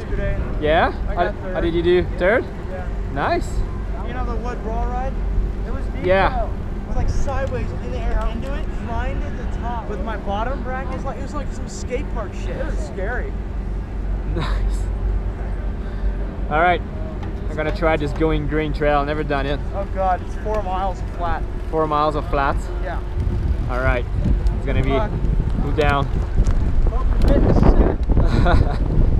yesterday. Yeah? How, how did you do? Third? Yeah. Nice. You know the wood brawl ride? It was deep. Yeah. It was like sideways in the air into it, flying at the top with my bottom brackets. Like it was like some skate park shit. It was scary. Nice. All right. I'm gonna try this Going Green Trail. Never done it. Oh god, it's four miles flat. Four miles of flat? Yeah. All right. It's gonna be cool down.